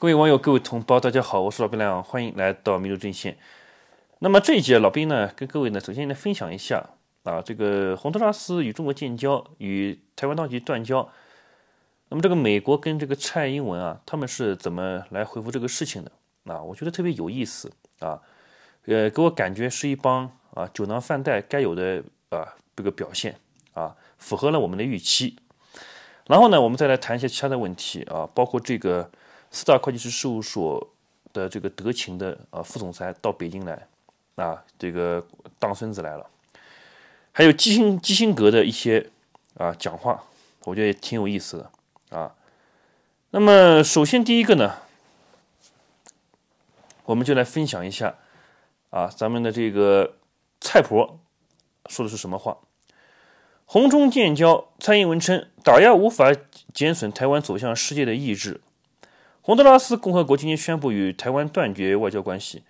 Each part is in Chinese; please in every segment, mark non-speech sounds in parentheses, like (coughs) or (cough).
各位网友、各位同胞，大家好，我是老兵亮，欢迎来到迷路阵线。那么这一节老兵呢，跟各位呢，首先来分享一下啊，这个洪都拉斯与中国建交，与台湾当局断交。那么这个美国跟这个蔡英文啊，他们是怎么来回复这个事情的？啊，我觉得特别有意思啊，呃，给我感觉是一帮啊酒囊饭袋该有的啊这个表现啊，符合了我们的预期。然后呢，我们再来谈一些其他的问题啊，包括这个。四大会计师事务所的这个德勤的啊副总裁到北京来，啊，这个当孙子来了。还有基辛基辛格的一些啊讲话，我觉得也挺有意思的啊。那么首先第一个呢，我们就来分享一下啊，咱们的这个蔡婆说的是什么话？红中建交，蔡英文称打压无法减损台湾走向世界的意志。洪都拉斯共和国今天宣布与台湾断绝外交关系，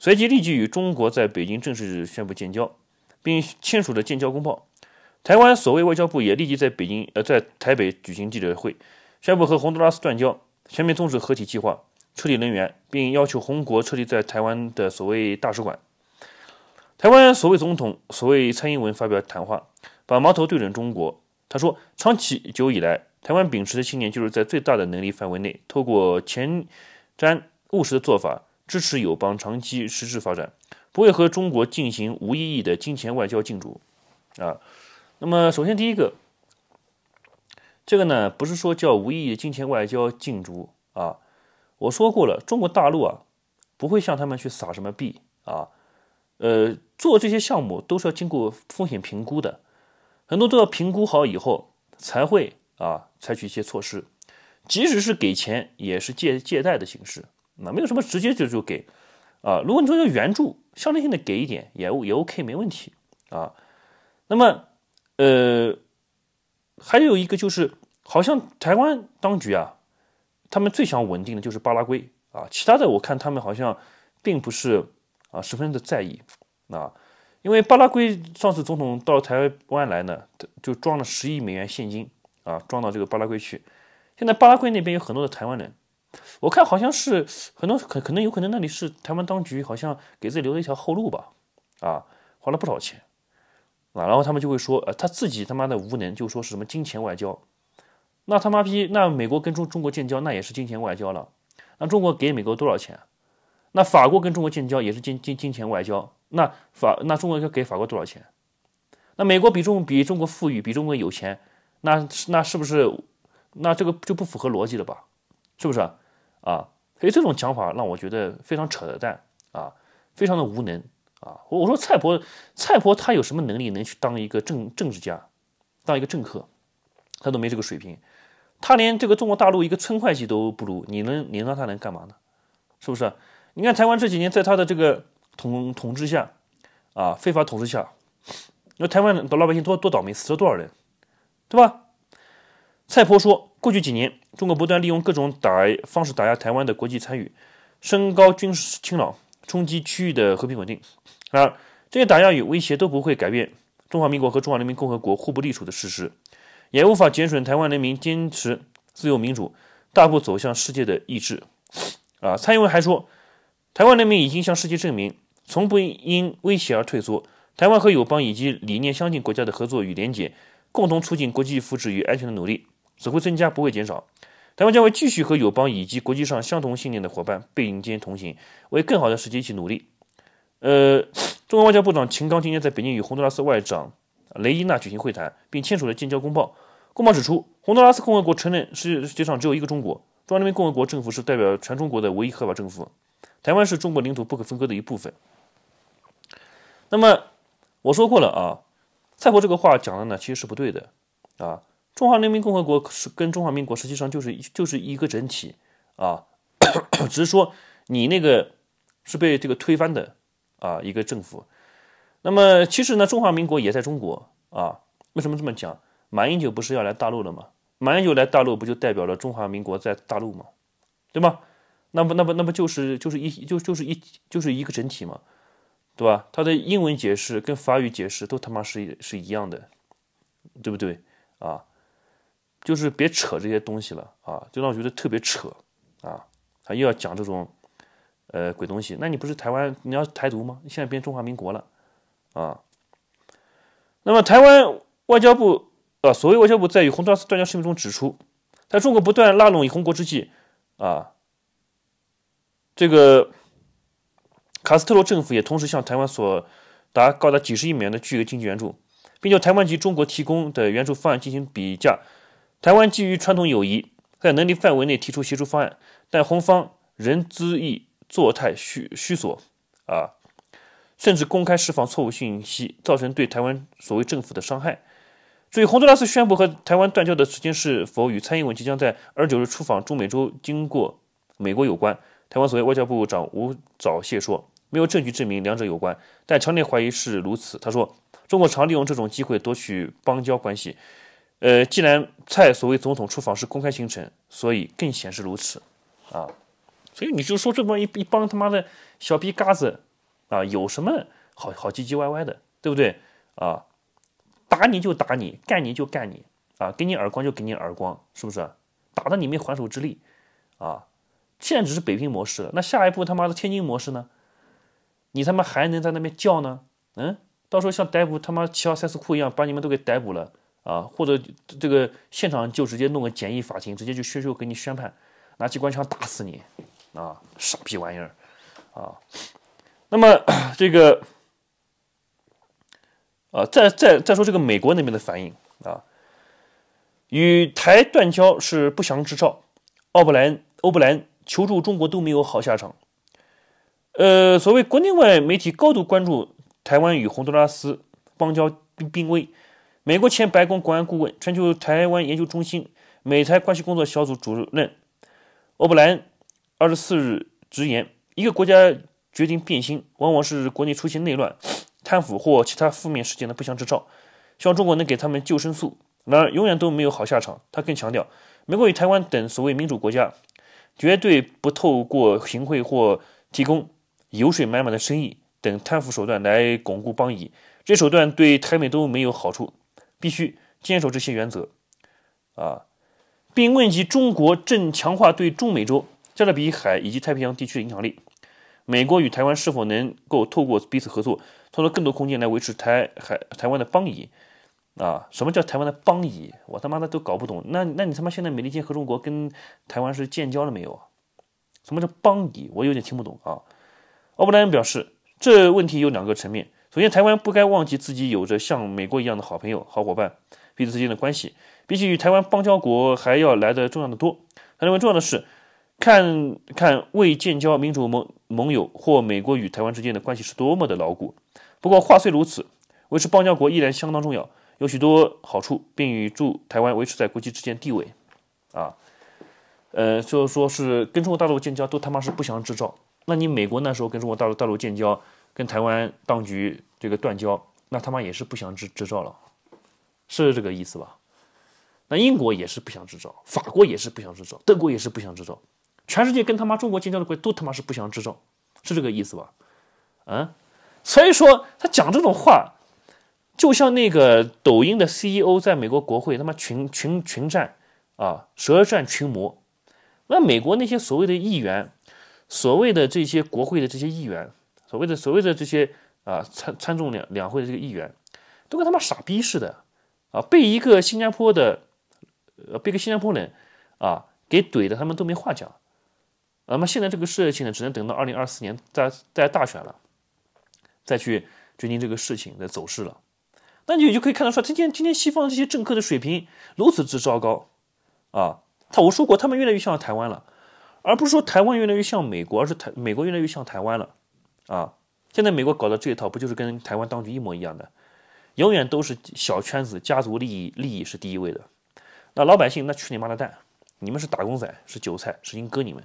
随即立即与中国在北京正式宣布建交，并签署了建交公报。台湾所谓外交部也立即在北京呃在台北举行记者会，宣布和洪都拉斯断交，全面终止合体计划，撤离人员，并要求红国撤离在台湾的所谓大使馆。台湾所谓总统所谓蔡英文发表谈话，把矛头对准中国。他说，长期久以来。台湾秉持的信念，就是在最大的能力范围内，透过前瞻务实的做法，支持友邦长期实质发展，不会和中国进行无意义的金钱外交竞逐。啊，那么首先第一个，这个呢，不是说叫无意义的金钱外交竞逐啊。我说过了，中国大陆啊，不会向他们去撒什么币啊。呃，做这些项目都是要经过风险评估的，很多都要评估好以后才会。啊，采取一些措施，即使是给钱，也是借借贷的形式，那没有什么直接就就给，啊，如果你说要援助，象征性的给一点也也 OK，没问题啊。那么，呃，还有一个就是，好像台湾当局啊，他们最想稳定的就是巴拉圭啊，其他的我看他们好像并不是啊十分的在意啊，因为巴拉圭上次总统到台湾来呢，就装了十亿美元现金。啊，装到这个巴拉圭去。现在巴拉圭那边有很多的台湾人，我看好像是很多可可能有可能那里是台湾当局好像给自己留了一条后路吧。啊，花了不少钱啊，然后他们就会说，呃，他自己他妈的无能，就说是什么金钱外交。那他妈逼，那美国跟中中国建交，那也是金钱外交了。那中国给美国多少钱？那法国跟中国建交也是金金金钱外交。那法那中国要给法国多少钱？那美国比中比中国富裕，比中国有钱。那那是不是，那这个就不符合逻辑了吧？是不是啊？啊，所以这种讲法让我觉得非常扯淡啊，非常的无能啊！我我说蔡婆，蔡婆她有什么能力能去当一个政政治家，当一个政客？她都没这个水平，她连这个中国大陆一个村会计都不如，你能你让她能干嘛呢？是不是？你看台湾这几年在他的这个统统治下啊，非法统治下，那台湾的老百姓多多倒霉，死了多少人？对吧？蔡婆说，过去几年，中国不断利用各种打方式打压台湾的国际参与，升高军事侵扰，冲击区域的和平稳定。然而这些打压与威胁都不会改变中华民国和中华人民共和国互不隶属的事实，也无法减损台湾人民坚持自由民主、大步走向世界的意志。啊，蔡英文还说，台湾人民已经向世界证明，从不因威胁而退缩。台湾和友邦以及理念相近国家的合作与连结。共同促进国际福祉与安全的努力只会增加，不会减少。台湾将会继续和友邦以及国际上相同信念的伙伴并肩同行，为更好的世界一起努力。呃，中国外交部长秦刚今天在北京与洪都拉斯外长雷伊娜举行会谈，并签署了建交公报。公报指出，洪都拉斯共和国承认世界上只有一个中国，中华人民共和国政府是代表全中国的唯一合法政府，台湾是中国领土不可分割的一部分。那么我说过了啊。蔡婆这个话讲的呢，其实是不对的啊！中华人民共和国是跟中华民国实际上就是就是一个整体啊，(coughs) 只是说你那个是被这个推翻的啊一个政府。那么其实呢，中华民国也在中国啊。为什么这么讲？马英九不是要来大陆了吗？马英九来大陆不就代表了中华民国在大陆吗？对吗？那不那不那不就是就是一就就是一就是一个整体吗？对吧？他的英文解释跟法语解释都他妈是是一样的，对不对啊？就是别扯这些东西了啊，就让我觉得特别扯啊。他又要讲这种呃鬼东西，那你不是台湾你要台独吗？你现在变中华民国了啊？那么台湾外交部啊，所谓外交部在与洪都拉斯断交声明中指出，在中国不断拉拢以红国之际啊，这个卡斯特罗政府也同时向台湾所达高达几十亿美元的巨额经济援助，并就台湾及中国提供的援助方案进行比价。台湾基于传统友谊，在能力范围内提出协助方案，但红方仍恣意作态虚虚索啊，甚至公开释放错误信息，造成对台湾所谓政府的伤害。至于洪都拉斯宣布和台湾断交的时间是否与蔡英文即将在二十九日出访中美洲经过美国有关，台湾所谓外交部长吴钊燮说，没有证据证明两者有关，但强烈怀疑是如此。他说，中国常利用这种机会夺取邦交关系。呃，既然蔡所谓总统出访是公开行程，所以更显示如此，啊，所以你就说这帮一一帮他妈的小逼嘎子啊，有什么好好唧唧歪歪的，对不对啊？打你就打你，干你就干你啊，给你耳光就给你耳光，是不是？打的你没还手之力啊！现在只是北平模式，那下一步他妈的天津模式呢？你他妈还能在那边叫呢？嗯，到时候像逮捕他妈七号塞斯库一样，把你们都给逮捕了。啊，或者这个现场就直接弄个简易法庭，直接就宣就给你宣判，拿机关枪打死你，啊，傻逼玩意儿，啊，那么 (coughs) 这个，啊，再再再说这个美国那边的反应啊，与台断交是不祥之兆，奥布兰欧布兰求助中国都没有好下场，呃，所谓国内外媒体高度关注台湾与洪都拉斯邦交濒危。美国前白宫国安顾问、全球台湾研究中心美台关系工作小组主任欧布兰二十四日直言：“一个国家决定变心，往往是国内出现内乱、贪腐或其他负面事件的不祥之兆。希望中国能给他们救生素，然而永远都没有好下场。”他更强调，美国与台湾等所谓民主国家绝对不透过行贿或提供油水满满的生意等贪腐手段来巩固邦谊，这手段对台美都没有好处。必须坚守这些原则，啊，并问及中国正强化对中美洲、加勒比海以及太平洋地区的影响力，美国与台湾是否能够透过彼此合作，创造更多空间来维持台海台湾的邦谊？啊，什么叫台湾的邦谊？我他妈的都搞不懂。那那你他妈现在美利坚合众国跟台湾是建交了没有？什么叫邦谊？我有点听不懂啊。奥布莱恩表示，这问题有两个层面。首先，台湾不该忘记自己有着像美国一样的好朋友、好伙伴，彼此之间的关系比起与台湾邦交国还要来得重要的多。他认为重要的是，看看未建交民主盟盟友或美国与台湾之间的关系是多么的牢固。不过话虽如此，维持邦交国依然相当重要，有许多好处，并与助台湾维持在国际之间地位。啊，呃，就说是跟中国大陆建交都他妈是不祥之兆。那你美国那时候跟中国大陆大陆建交？跟台湾当局这个断交，那他妈也是不祥之之兆了，是这个意思吧？那英国也是不祥之兆，法国也是不祥之兆，德国也是不祥之兆，全世界跟他妈中国建交的国都他妈是不祥之兆，是这个意思吧？嗯，所以说他讲这种话，就像那个抖音的 CEO 在美国国会他妈群群群战啊，舌战群魔，那美国那些所谓的议员，所谓的这些国会的这些议员。所谓的所谓的这些啊参参众两两会的这个议员，都跟他妈傻逼似的啊！被一个新加坡的呃被个新加坡人啊给怼的，他们都没话讲。那么现在这个事情呢，只能等到二零二四年再再大选了，再去决定这个事情的走势了。那你就可以看得出来，今天今天西方这些政客的水平如此之糟糕啊！他我说过，他们越来越像台湾了，而不是说台湾越来越像美国，而是台美国越来越像台湾了。啊，现在美国搞的这一套不就是跟台湾当局一模一样的？永远都是小圈子、家族利益，利益是第一位的。那老百姓，那去你妈的蛋！你们是打工仔，是韭菜，是应割你们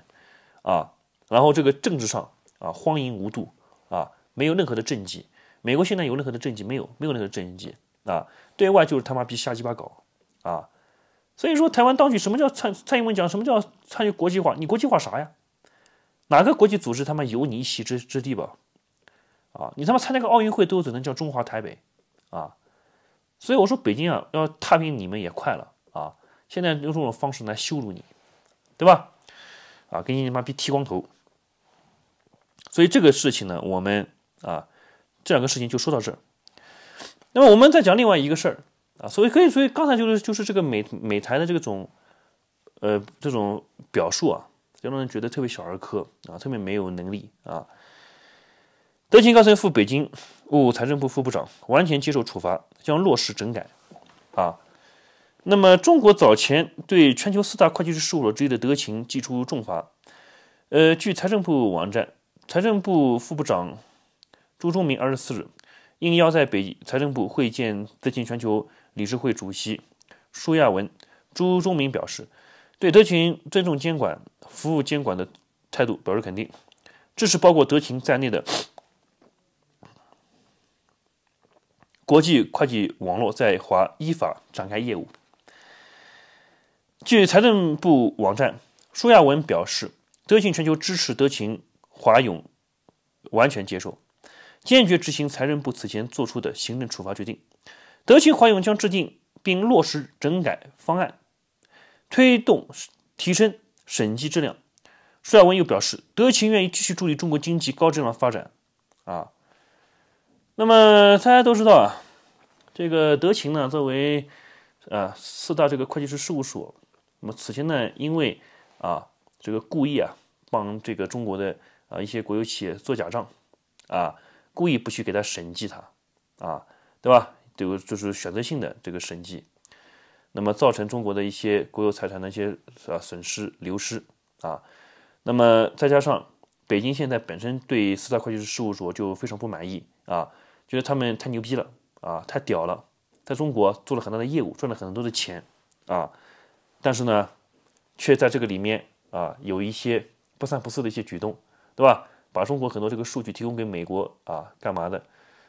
啊！然后这个政治上啊，荒淫无度啊，没有任何的政绩。美国现在有任何的政绩没有？没有任何政绩啊！对外就是他妈逼瞎鸡巴搞啊！所以说，台湾当局什么叫参蔡英文讲什么叫参与国际化？你国际化啥呀？哪个国际组织他妈有你一席之之地吧？啊，你他妈参加个奥运会都只能叫中华台北啊！所以我说北京啊，要踏平你们也快了啊！现在用这种方式来羞辱你，对吧？啊，给你妈逼剃光头。所以这个事情呢，我们啊，这两个事情就说到这儿。那么我们再讲另外一个事儿啊，所以可以，所以刚才就是就是这个美美台的这种呃这种表述啊，让人觉得特别小儿科啊，特别没有能力啊。德勤高层赴北京务财政部副部长，完全接受处罚，将落实整改啊。那么中国早前对全球四大会计师事务所之一的德勤寄出重罚。呃，据财政部网站。财政部副部长朱忠明二十四日应邀在北财政部会见德勤全球理事会主席舒亚文。朱忠明表示，对德勤尊重监管、服务监管的态度表示肯定，支持包括德勤在内的国际会计网络在华依法展开业务。据财政部网站，舒亚文表示，德勤全球支持德勤。华永完全接受，坚决执行财政部此前作出的行政处罚决定。德勤华永将制定并落实整改方案，推动提升审计质量。帅文又表示，德勤愿意继续助力中国经济高质量发展。啊，那么大家都知道啊，这个德勤呢，作为啊四大这个会计师事务所，那么此前呢，因为啊这个故意啊帮这个中国的。啊，一些国有企业做假账，啊，故意不去给他审计他，啊，对吧？这个就是选择性的这个审计，那么造成中国的一些国有财产的一些啊损失流失啊，那么再加上北京现在本身对四大会计师事务所就非常不满意啊，觉得他们太牛逼了啊，太屌了，在中国做了很大的业务，赚了很多的钱啊，但是呢，却在这个里面啊有一些不三不四的一些举动。对吧？把中国很多这个数据提供给美国啊，干嘛的？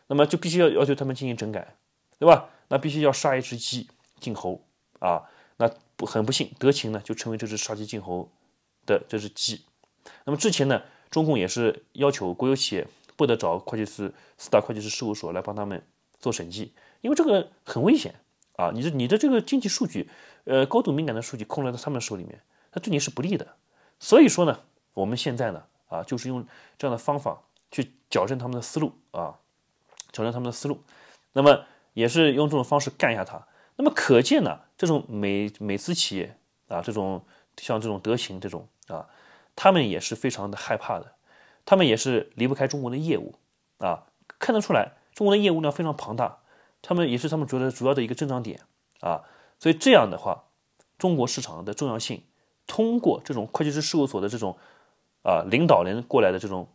那么就必须要要求他们进行整改，对吧？那必须要杀一只鸡儆猴啊！那不很不幸，德勤呢就成为这只杀鸡儆猴的这只鸡。那么之前呢，中共也是要求国有企业不得找会计师四大会计师事务所来帮他们做审计，因为这个很危险啊！你的你的这个经济数据，呃，高度敏感的数据控制在他们手里面，那对你是不利的。所以说呢，我们现在呢。啊，就是用这样的方法去矫正他们的思路啊，矫正他们的思路，那么也是用这种方式干一下他。那么可见呢，这种美美资企业啊，这种像这种德勤这种啊，他们也是非常的害怕的，他们也是离不开中国的业务啊，看得出来中国的业务量非常庞大，他们也是他们觉得主要的一个增长点啊，所以这样的话，中国市场的重要性，通过这种会计师事务所的这种。啊，领导人过来的这种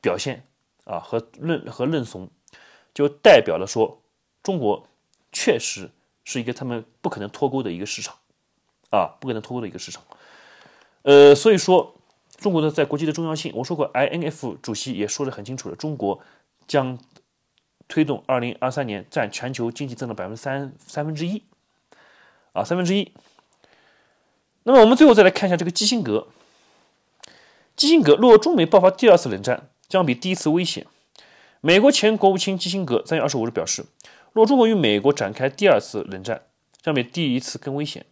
表现啊和认和认怂，就代表了说中国确实是一个他们不可能脱钩的一个市场啊，不可能脱钩的一个市场。呃，所以说中国的在国际的重要性，我说过，INF 主席也说的很清楚了，中国将推动二零二三年占全球经济增长百分之三三分之一啊，三分之一。那么我们最后再来看一下这个基辛格。基辛格若中美爆发第二次冷战，将比第一次危险。美国前国务卿基辛格三月二十五日表示，若中国与美国展开第二次冷战，将比第一次更危险。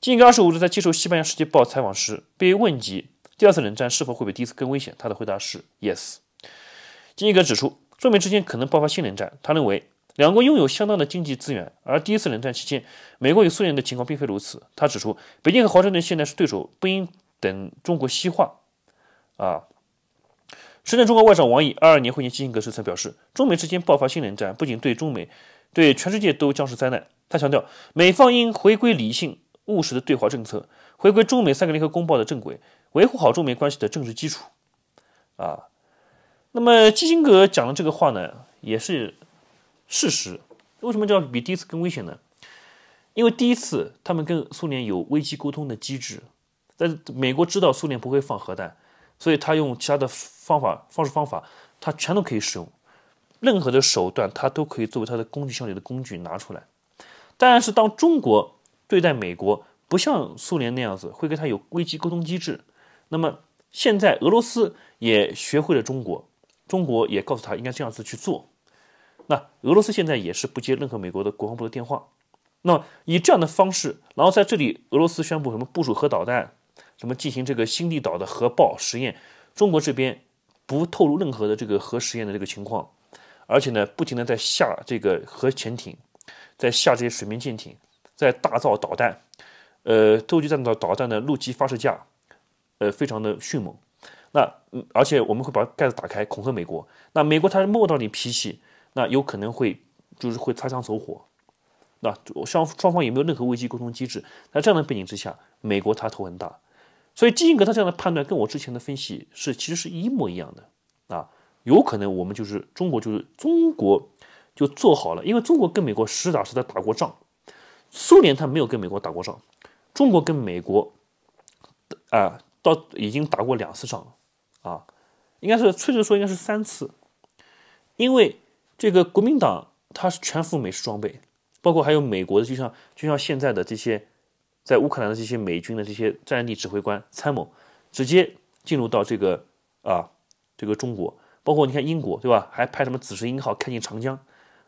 基辛格二十五日在接受《西班牙世界报》采访时被问及第二次冷战是否会比第一次更危险，他的回答是 “yes”。基辛格指出，中美之间可能爆发新冷战。他认为，两国拥有相当的经济资源，而第一次冷战期间，美国与苏联的情况并非如此。他指出，北京和华盛顿现在是对手，不应等中国西化。啊，时任中国外长王毅二二年会见基辛格时曾表示，中美之间爆发新冷战，不仅对中美，对全世界都将是灾难。他强调，美方应回归理性务实的对华政策，回归中美三个联合公报的正轨，维护好中美关系的政治基础。啊，那么基辛格讲的这个话呢，也是事实。为什么叫比第一次更危险呢？因为第一次他们跟苏联有危机沟通的机制，但美国知道苏联不会放核弹。所以他用其他的方法、方式、方法，他全都可以使用，任何的手段他都可以作为他的工具箱里的工具拿出来。但是当中国对待美国不像苏联那样子会跟他有危机沟通机制，那么现在俄罗斯也学会了中国，中国也告诉他应该这样子去做。那俄罗斯现在也是不接任何美国的国防部的电话。那以这样的方式，然后在这里俄罗斯宣布什么部署核导弹。什么进行这个新地岛的核爆实验，中国这边不透露任何的这个核实验的这个情况，而且呢，不停的在下这个核潜艇，在下这些水面舰艇，在大造导弹，呃，洲际弹道导弹的陆基发射架，呃，非常的迅猛。那而且我们会把盖子打开，恐吓美国。那美国他摸到你脾气，那有可能会就是会擦枪走火。那双双方也没有任何危机沟通机制？在这样的背景之下，美国他头很大。所以基辛格他这样的判断跟我之前的分析是其实是一模一样的啊。有可能我们就是中国就是中国就做好了，因为中国跟美国实打实的打过仗，苏联他没有跟美国打过仗，中国跟美国啊到已经打过两次仗了。啊，应该是确切说应该是三次，因为这个国民党它是全副美式装备，包括还有美国的，就像就像现在的这些在乌克兰的这些美军的这些战地指挥官参谋，直接进入到这个啊这个中国，包括你看英国对吧，还派什么紫石英号开进长江，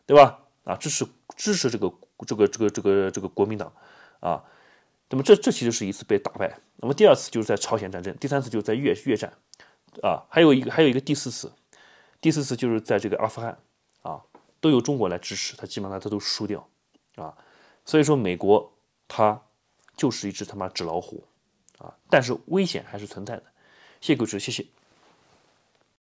对吧？啊支持支持这个这个这个这个这个国民党啊，那么这这其实是一次被打败，那么第二次就是在朝鲜战争，第三次就是在越越战。啊，还有一个，还有一个第四次，第四次就是在这个阿富汗，啊，都由中国来支持，他基本上他都输掉，啊，所以说美国它就是一只他妈纸老虎，啊，但是危险还是存在的。谢谢各位，谢谢。